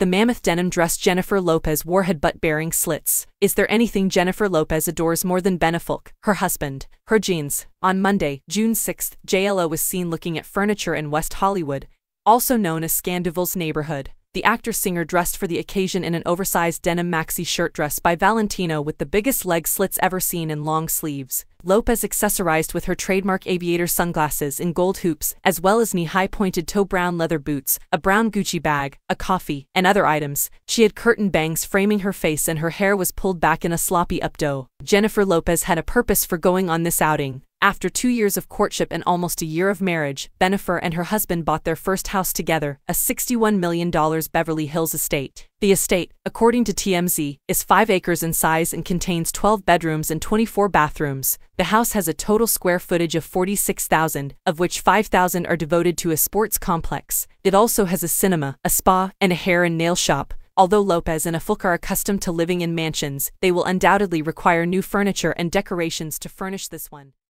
The mammoth denim dress Jennifer Lopez wore had butt-bearing slits. Is there anything Jennifer Lopez adores more than Ben Affleck, her husband? Her jeans. On Monday, June 6, JLo was seen looking at furniture in West Hollywood, also known as Scandoval's neighborhood. The actor-singer dressed for the occasion in an oversized denim maxi shirt dress by Valentino with the biggest leg slits ever seen in long sleeves. Lopez accessorized with her trademark aviator sunglasses in gold hoops, as well as knee-high pointed-toe brown leather boots, a brown Gucci bag, a coffee, and other items. She had curtain bangs framing her face and her hair was pulled back in a sloppy updo. Jennifer Lopez had a purpose for going on this outing. After two years of courtship and almost a year of marriage, Bennifer and her husband bought their first house together, a $61 million Beverly Hills estate. The estate, according to TMZ, is 5 acres in size and contains 12 bedrooms and 24 bathrooms. The house has a total square footage of 46,000, of which 5,000 are devoted to a sports complex. It also has a cinema, a spa, and a hair and nail shop. Although Lopez and Affleck are accustomed to living in mansions, they will undoubtedly require new furniture and decorations to furnish this one.